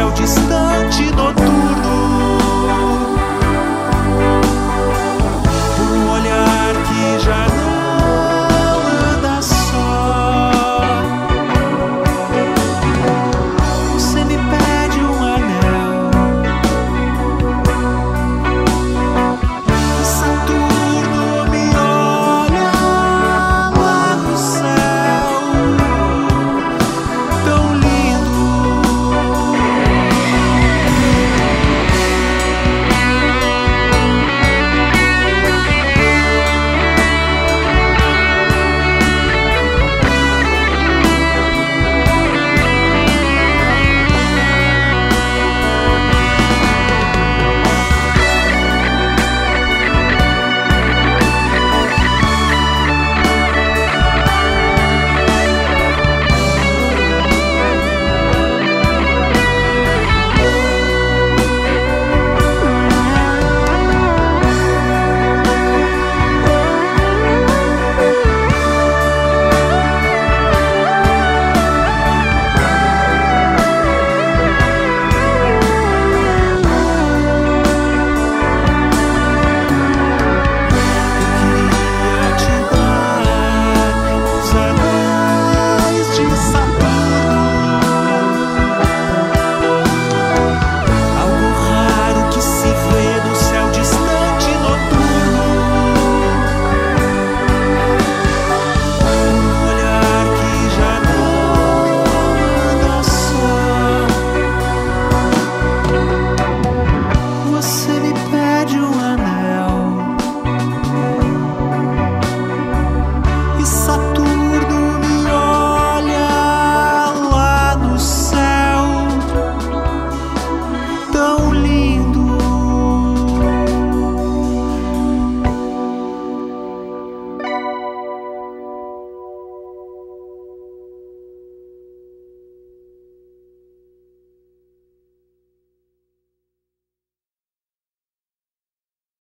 céu distante.